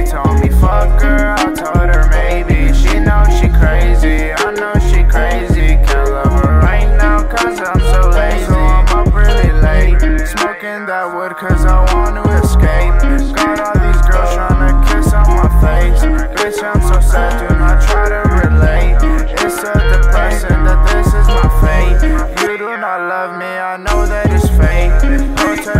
She told me fuck her, I told her maybe She know she crazy, I know she crazy. Can't love her right now cause I'm so lazy. So I'm up really late, smoking that wood cause I wanna escape. Got all these girls tryna kiss on my face. Bitch, I'm so sad, do not try to relate. It's so depressing that this is my fate. You do not love me, I know that it's fate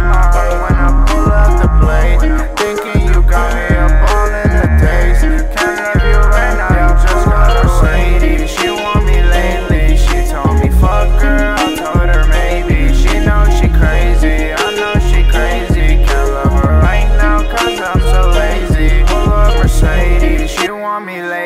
want me later.